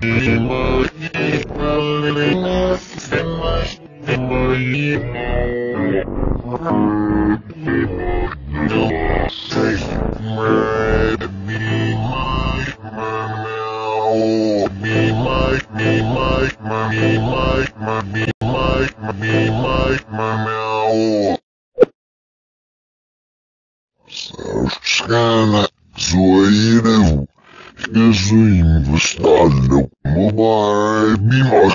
The world is rolling off the much the more you know. No, take red me like now. Me like, me like, me like, me like, me like, me now. So, Skana, Zoida. Gesehen, the standen, wobei, wie man